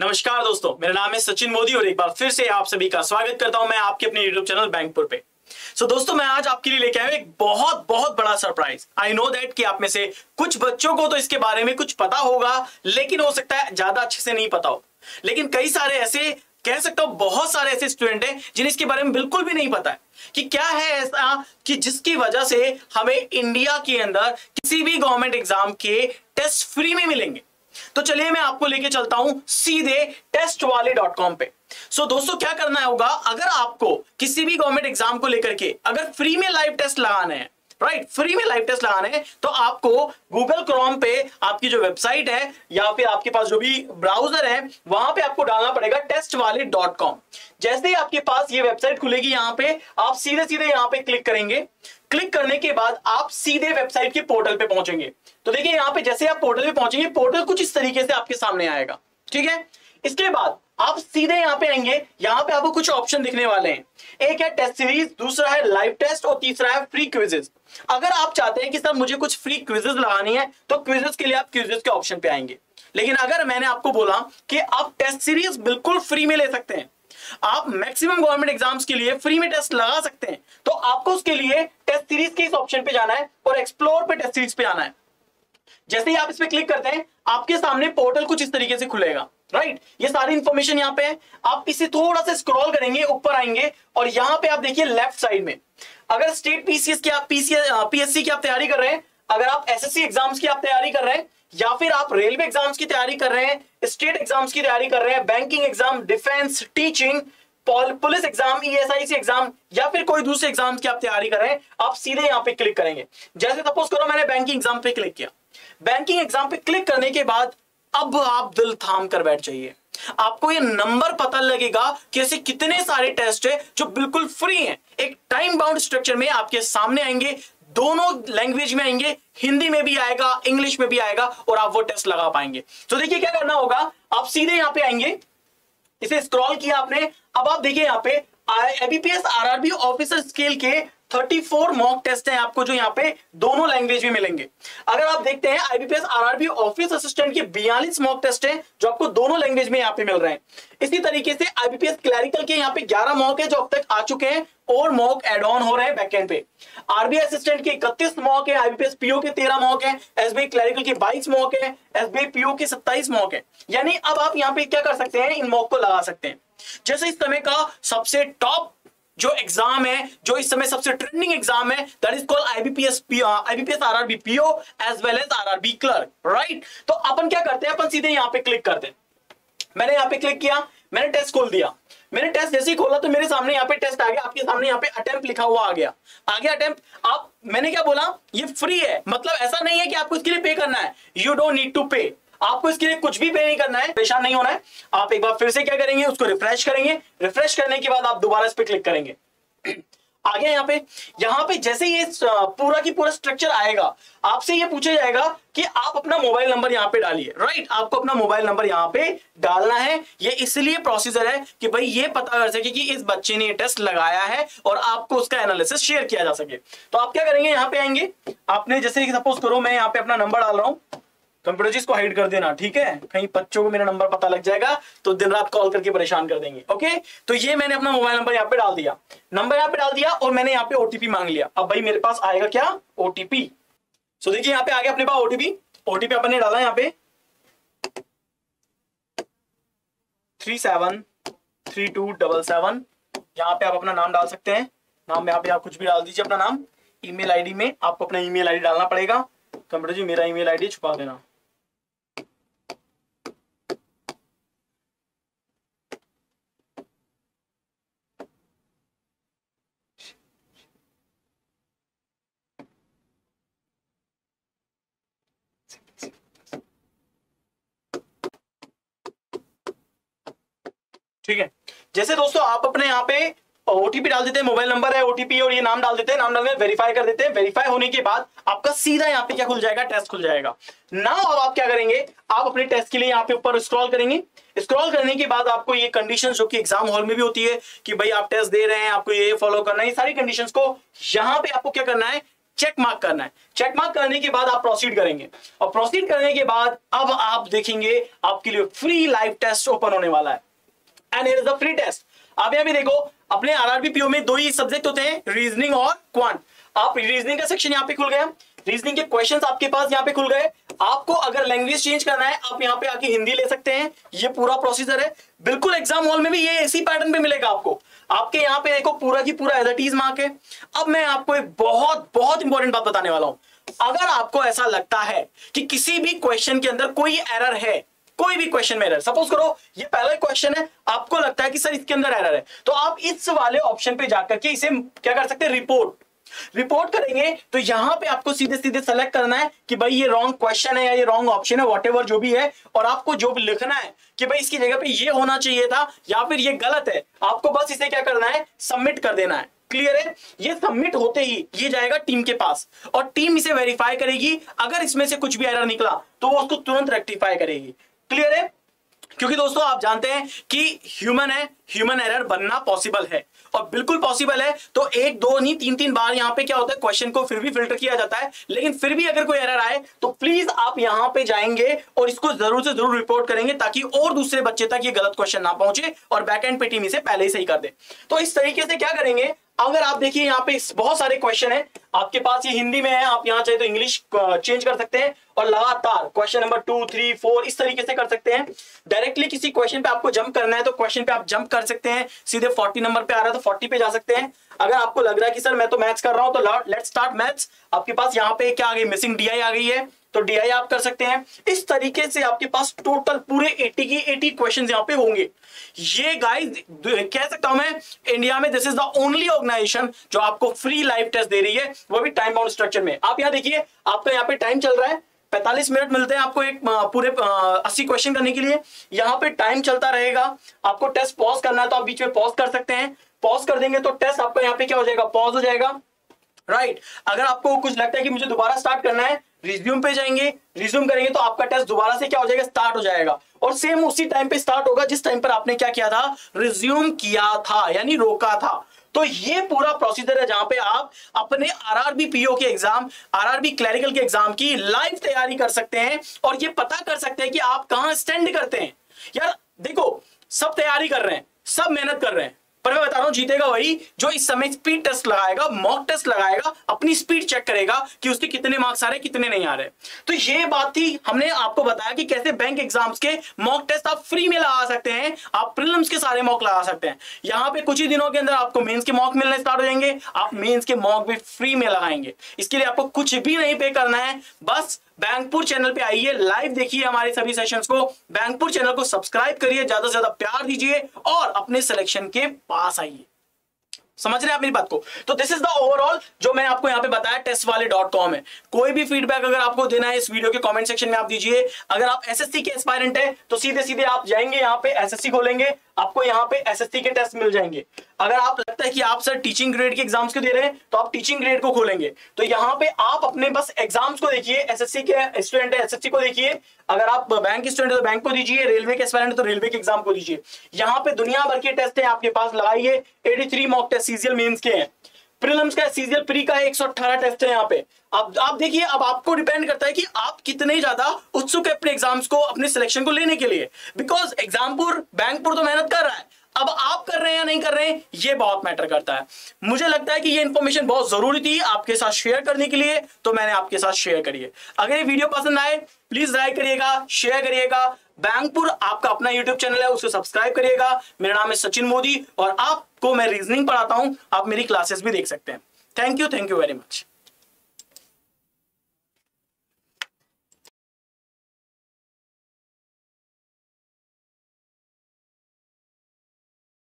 नमस्कार दोस्तों मेरा नाम है सचिन मोदी और एक बार फिर से आप सभी का स्वागत करता हूँ मैं आपके अपने यूट्यूब चैनल बैंकपुर पे। सो so, दोस्तों मैं आज आपके लिए लेके आया एक बहुत बहुत बड़ा सरप्राइज़ आई नो दैट कि आप में से कुछ बच्चों को तो इसके बारे में कुछ पता होगा लेकिन हो सकता है ज़्यादा अच्छे से नहीं पता हो। लेकिन कई सारे ऐसे कह सकता हूँ बहुत सारे ऐसे स्टूडेंट हैं जिन्हें इसके बारे में बिल्कुल भी नहीं पता है कि क्या है ऐसा कि जिसकी वजह से हमें इंडिया के अंदर किसी भी गवर्नमेंट एग्ज़ाम के टेस्ट फ्री में मिलेंगे। तो चलिए मैं आपको लेके चलता हूँ सीधे टेस्ट वाले डॉट कॉम पे। सो दोस्तों क्या करना होगा? अगर आपको किसी भी गवर्नमेंट एग्ज़ाम को लेकर के अगर फ्री में लाइव टेस्ट लगाने हैं राइट right, फ्री में लाइव टेस्ट लगाने हैं तो आपको गूगल क्रोम पे आपकी जो वेबसाइट है या फिर आपके पास जो भी ब्राउज़र है वहाँ पे आपको डालना पड़ेगा टेस्ट वाले डॉट कॉम जैसे ही आपके पास ये वेबसाइट खुलेगी यहाँ पे आप सीधे सीधे यहाँ पे क्लिक करेंगे। क्लिक करने के बाद आप सीधे वेबसाइट के पोर्टल पे पहुँचेंगे। तो देखिए यहाँ पे जैसे आप पोर्टल पे पहुँचेंगे, पोर्टल कुछ इस तरीके से आपके सामने आएगा। ठीक है? इसके बाद आप सीधे यहाँ पे आएँगे, यहाँ पे आपको कुछ ऑप्शन दिखने वाले हैं। एक है टेस्ट सीरीज़, दूसरा है लाइव टेस्ट और तीसरा है फ्री क्विजेस। अगर आप चाहते हैं कि सर मुझे कुछ फ्री क्विजेस लगानी है तो क्विजेस के लिए आप क्विजेस के ऑप्शन पे आएँगे। लेकिन अगर मैंने आपको बोला कि आप टेस्ट सीरीज़ बिल्कुल फ्री में ले सकते हैं आप मैक्सिमम गवर्नमेंट एग्ज़ाम्स के लिए फ्री में टेस्ट लगा सकते हैं। तो आपको उसके लिए टेस्ट सीरीज़ के इस ऑप्शन पे जाना है और एक्सप्लोर पे टेस्ट सीरीज़ पे आना है। जैसे ही आप इस पे क्लिक करते हैं, आपके सामने पोर्टल कुछ इस तरीके से खुलेगा राइट right? ये सारी इंफॉर्मेशन यहाँ पे है। आप इसे थोड़ा सा स्क्रॉल करेंगे, ऊपर आएँगे और यहाँ पे आप देखिए लेफ़्ट साइड में। अगर स्टेट पीसीएस की आप पीसीएस पीएससी की आप तैयारी कर रहे हैं, अगर आप एसएससी एग्ज़ाम्स की आप तैयारी कर रहे हैं या फिर आप रेलवे एग्ज़ाम्स की तैयारी कर रहे हैं, स्टेट एग्ज़ाम्स की तैयारी कर रहे हैं, banking exam, defence, teaching police exam ESIC exam, या फिर कोई दूसरे एग्ज़ाम की आप तैयारी कर रहे हैं, आप सीधे यहाँ पे क्लिक करेंगे। जैसे सपोज़ करो मैंने बैंकिंग एग्ज़ाम पे क्लिक किया। बैंकिंग एग्ज़ाम पे क्लिक करने के बाद अब आप दिल थाम कर बैठ जाइए। आपको ये नंबर पता लगेगा कि ऐसे कितने सारे टेस्ट है जो बिल्कुल फ्री हैं। एक टाइम बाउंड स्ट्रक्चर में आपके सामने आएँगे दोनों लैंग्वेज में आएँगे, हिंदी में भी आएगा इंग्लिश में भी आएगा, और आप वो टेस्ट लगा पाएँगे। तो देखिए क्या करना होगा, आप सीधे यहाँ पे आएँगे, इसे स्क्रॉल किया आपने, अब आप देखिए यहाँ पे एबीपीएस आरआरबी ऑफिसर स्केल के 34 मॉक टेस्ट हैं आपको जो यहाँ पे दोनों लैंग्वेज में मिलेंगे। अगर आप देखते हैं आईबीपीएस आरआरबी ऑफ़िस असिस्टेंट के 42 मॉक टेस्ट हैं, जो आपको दोनों लैंग्वेज में यहाँ पे मिल रहे हैं। इसी तरीके से आईबीपीएस क्लैरिकल के यहाँ पे 11 मॉक है जो अब तक आ चुके हैं, और मॉक एड ऑन हो रहे हैं बैकेंड पे। आरबीआई असिस्टेंट के इकतीस मॉक है आईबीपीएस पीओ के तेरह मॉक है एसबीआई क्लैरिकल के बाईस मॉक है एसबीआई पीओ के सत्ताईस मॉक है। यानी अब आप यहाँ पे क्या कर सकते हैं, इन मॉक को लगा सकते हैं। जैसे इस समय का सबसे टॉप जो एग्ज़ाम है, जो इस समय सबसे ट्रेंडिंग एग्ज़ाम है that is called IBPS IBPS RRB PO as well as RRB clerk right तो अपन क्या करते हैं, अपन सीधे यहाँ पे क्लिक करते हैं। मैंने यहाँ पे क्लिक किया, मैंने टेस्ट खोल दिया। मैंने टेस्ट जैसे ही खोला तो मेरे सामने यहाँ पे टेस्ट आ गया, आपके सामने यहाँ पे अटेम्प्ट लिखा हुआ आ गया। आ गया अटेम्प्ट आप, मैंने क्या बोला, ये फ्री है। मतलब ऐसा नहीं है कि आपको इसके लिए पे करना है। यू डोंट नीड टू पे आपको इसके लिए कुछ भी पे नहीं करना है, परेशान नहीं होना है। आप एक बार फिर से क्या करेंगे, उसको रिफ्रेश करेंगे। रिफ्रेश करने के बाद आप दोबारा इस पर क्लिक करेंगे। आगे यहाँ पे यहाँ पे जैसे ये पूरा की पूरा स्ट्रक्चर आएगा, आपसे ये पूछा जाएगा कि आप अपना मोबाइल नंबर यहाँ पे डालिए। राइट आपको अपना मोबाइल नंबर यहाँ पे डालना है। ये इसलिए प्रोसीजर है कि भाई ये पता कर सके कि इस बच्चे ने टेस्ट लगाया है और आपको उसका एनालिसिस शेयर किया जा सके। तो आप क्या करेंगे, यहाँ पे आएँगे। आपने जैसे सपोज़ करो, मैं यहाँ पे अपना नंबर डाल रहा हूँ। कंप्यूटर जी इसको हाइड कर देना, ठीक है? कहीं बच्चों को मेरा नंबर पता लग जाएगा तो दिन रात कॉल करके परेशान कर देंगे ओके तो ये मैंने अपना मोबाइल नंबर यहाँ पे डाल दिया। नंबर यहाँ पे डाल दिया और मैंने यहाँ पे ओटीपी मांग लिया। अब भाई मेरे पास आएगा क्या? ओटीपी सो देखिए यहाँ पे आ गया अपने पास ओटीपी ओटीपी अपन ने डाला यहाँ पे three seven three two double seven यहाँ पे आप अपना नाम डाल सकते हैं। नाम में यहाँ पे आप कुछ भी डाल दीजिए अपना नाम। ईमेल आईडी में आपको अपना ईमेल आईडी डालना पड़ेगा। कंप्यूटर जी मेरा ईमेल आईडी छुपा देना। ठीक है? जैसे दोस्तों, आप अपने यहाँ पे ओटीपी डाल देते हैं, मोबाइल नंबर है ओटीपी और ये नाम डाल देते हैं, नाम डाल वेरीफाई कर देते हैं। वेरीफाई होने के बाद आपका सीधा यहाँ पे क्या खुल जाएगा? टेस्ट खुल जाएगा। ना अब आप क्या करेंगे? आप अपने टेस्ट के लिए यहाँ पे ऊपर स्क्रॉल करेंगे। स्क्रॉल करने के बाद आपको ये कंडीशन जो कि एग्ज़ाम हॉल में भी होती है कि भाई आप टेस्ट दे रहे हैं, आपको ये फॉलो करना है सारी कंडीशन को यहाँ पे आपको क्या करना है? चेक मार्क करना है। चेक मार्क करने के बाद आप प्रोसीड करेंगे। और प्रोसीड करने के बाद अब आप देखेंगे, आपके लिए फ्री लाइव टेस्ट ओपन होने वाला है। And is the free test आप यहाँ देखो, अपने आरआरबी पीओ में दो ही सब्जेक्ट होते हैं रीजनिंग और क्वांट आप रीजनिंग का सेक्शन यहाँ पे खुल गया रीजनिंग के क्वेश्चंस आपके पास यहाँ पे खुल गए। आपको अगर लैंग्वेज चेंज करना है, आप यहाँ पे आके हिंदी ले सकते हैं। ये पूरा प्रोसीजर है। बिल्कुल एग्ज़ाम हॉल में भी ये इसी पैटर्न पे मिलेगा आपको। आपके यहाँ पे देखो, पूरा की पूरा एज इट इज़ मार्क है। अब मैं आपको एक बहुत बहुत इंपॉर्टेंट बात बताने वाला हूँ। अगर आपको ऐसा लगता है कि किसी भी क्वेश्चन के अंदर कोई एरर है कोई भी क्वेश्चन में एरर सपोज़ करो, ये पहला क्वेश्चन है, आपको लगता है कि सर इसके अंदर एरर है। तो आप इस वाले ऑप्शन पे जाकर के इसे क्या कर सकते हैं? रिपोर्ट रिपोर्ट करेंगे तो यहाँ पे आपको सीधे सीधे सेलेक्ट करना है कि भाई ये रॉन्ग क्वेश्चन है या ये रॉन्ग ऑप्शन है वॉट जो भी है, और आपको जो भी लिखना है कि भाई इसकी जगह पे ये होना चाहिए था या फिर ये गलत है, आपको बस इसे क्या करना है? सबमिट कर देना है। क्लियर है? ये सबमिट होते ही ये जाएगा टीम के पास, और टीम इसे वेरीफाई करेगी। अगर इसमें से कुछ भी एरर निकला तो वो उसको तुरंत रेक्टिफाई करेगी। क्लियर है? क्योंकि दोस्तों, आप जानते हैं कि ह्यूमन है ह्यूमन एरर बनना पॉसिबल है। और बिल्कुल पॉसिबल है तो एक, दो नहीं, तीन तीन बार यहाँ पे क्या होता है क्वेश्चन को फिर भी फ़िल्टर किया जाता है। लेकिन फिर भी अगर कोई एरर आए तो प्लीज़ आप यहाँ पे जाएँगे और इसको ज़रूर से ज़रूर रिपोर्ट करेंगे, ताकि और दूसरे बच्चे तक ये गलत क्वेश्चन ना पहुँचे और बैक एंड पे टीम इसे पहले ही सही कर दे। तो इस तरीके से क्या करेंगे अगर आप देखिए यहाँ पे बहुत सारे क्वेश्चन है। आपके पास ये हिंदी में है, आप यहाँ चाहे तो इंग्लिश चेंज कर सकते हैं और लगातार question number two three four इस तरीके से कर सकते हैं। डायरेक्टली किसी क्वेश्चन पे आपको जंप करना है तो क्वेश्चन पे आप जंप कर सकते हैं। सीधे फोर्टी नंबर पे आ रहा है तो फोर्टी पे जा सकते हैं। अगर आपको लग रहा है कि, सर, मैं तो मैथ्स कर रहा हूँ तो लेट स्टार्ट मैथ्स आपके पास यहाँ पे क्या आ गई? मिसिंग डीआई आ गई है। तो डीआई आप कर सकते हैं। इस तरीके से आपके पास टोटल पूरे 80 की 80 क्वेश्चन यहाँ पे होंगे। ये गाइस कह सकता हूँ मैं इंडिया में this is the only organization जो आपको फ्री लाइव टेस्ट दे रही है, वो भी टाइम बाउंड स्ट्रक्चर में। आप यहाँ देखिए, आपका यहाँ पे टाइम चल रहा है। 45 मिनट मिलते हैं आपको एक पूरे 80 क्वेश्चन करने के लिए। यहाँ पे टाइम चलता रहेगा। आपको टेस्ट पॉज करना है तो आप बीच में पॉज कर सकते हैं। पॉज कर देंगे तो टेस्ट आपका यहाँ पे क्या हो जाएगा? पॉज हो जाएगा। राइट. अगर आपको कुछ लगता है कि मुझे दोबारा स्टार्ट करना है रिज्यूम पे जाएँगे रिज्यूम करेंगे तो आपका टेस्ट दोबारा से क्या हो जाएगा स्टार्ट हो जाएगा। और सेम उसी टाइम पे स्टार्ट होगा जिस टाइम पर आपने क्या किया था? रिज्यूम किया था, यानी रोका था। तो ये पूरा प्रोसीजर है जहाँ पे आप अपने आरआरबी पीओ के एग्ज़ाम आरआरबी क्लरिकल के एग्ज़ाम की लाइव तैयारी कर सकते हैं और ये पता कर सकते हैं कि आप कहाँ स्टैंड करते हैं। यार, देखो, सब तैयारी कर रहे हैं, सब मेहनत कर रहे हैं। हूँ जीतेगा वही जो इस समय स्पीड टेस्ट लगाएगा मॉक टेस्ट लगाएगा, अपनी स्पीड चेक करेगा कि उसके कितने मार्क्स आ रहे कितने नहीं आ रहे तो ये बात थी, हमने आपको बताया कि कैसे बैंक एग्ज़ाम्स के मॉक टेस्ट आप फ्री में लगा सकते हैं, आप प्रिलिम्स के सारे मॉक लगा सकते हैं। यहाँ पे कुछ ही दिनों के अंदर आपको मेंस के मॉक मिलने स्टार्ट हो जाएँगे, आप मेंस के मॉक भी फ्री में लगाएँगे। इसके लिए आपको कुछ भी नहीं पे करना है, बस बैंकपुर चैनल पे आइए, लाइव देखिए हमारे सभी सेशंस को। बैंकपुर चैनल को सब्सक्राइब करिए, ज़्यादा से ज़्यादा प्यार दीजिए और अपने सिलेक्शन के पास आइए। समझ रहे हैं आप मेरी बात को? तो दिस इज़ द ओवरऑल जो मैं आपको यहाँ पे बताया टेस्ट वाले डॉट कॉम है। कोई भी फीडबैक अगर आपको देना है, इस वीडियो के कमेंट सेक्शन में आप दीजिए। अगर आप एसएससी के एस्पायरेंट है तो सीधे सीधे आप जाएँगे यहाँ पे एसएससी खोलेंगे, आपको यहाँ पे एसएससी के टेस्ट मिल जाएँगे। अगर आप लगता है कि आप सर टीचिंग ग्रेड के एग्ज़ाम्स को दे रहे हैं तो आप टीचिंग ग्रेड को खोलेंगे। तो यहाँ पे आप अपने बस एग्ज़ाम्स को देखिए एसएससी के स्टूडेंट है एसएससी को देखिए। अगर आप बैंक स्टूडेंट है तो बैंक को दीजिए रेलवे के एस्पायरेंट तो रेलवे के एग्ज़ाम को दीजिए। यहाँ पे दुनिया भर के टेस्ट है आपके पास, लगाइए। Eighty mock test CGL means के हैं। प्रीलिम्स का सीजीएल प्री का 118 टेस्ट है यहाँ पे। अब, आप देखिए, अब आपको डिपेंड करता है कि आप कितने ज़्यादा उत्सुक है अपने एग्ज़ाम्स को, अपने सिलेक्शन को लेने के लिए। बिकॉज़ एग्जामपुर बैंकपुर तो मेहनत कर रहा है। अब आप कर रहे हैं या नहीं कर रहे हैं, ये बहुत मैटर करता है। मुझे लगता है कि ये इंफॉर्मेशन बहुत ज़रूरी थी आपके साथ शेयर करने के लिए तो मैंने आपके साथ शेयर करी है। अगर ये वीडियो पसंद आए प्लीज़ लाइक करिएगा शेयर करिएगा। बैंकपुर आपका अपना यूट्यूब चैनल है उसको सब्सक्राइब करिएगा। मेरा नाम है सचिन मोदी, और आपको मैं रीजनिंग पढ़ाता हूँ, आप मेरी क्लासेस भी देख सकते हैं। Thank you thank you very much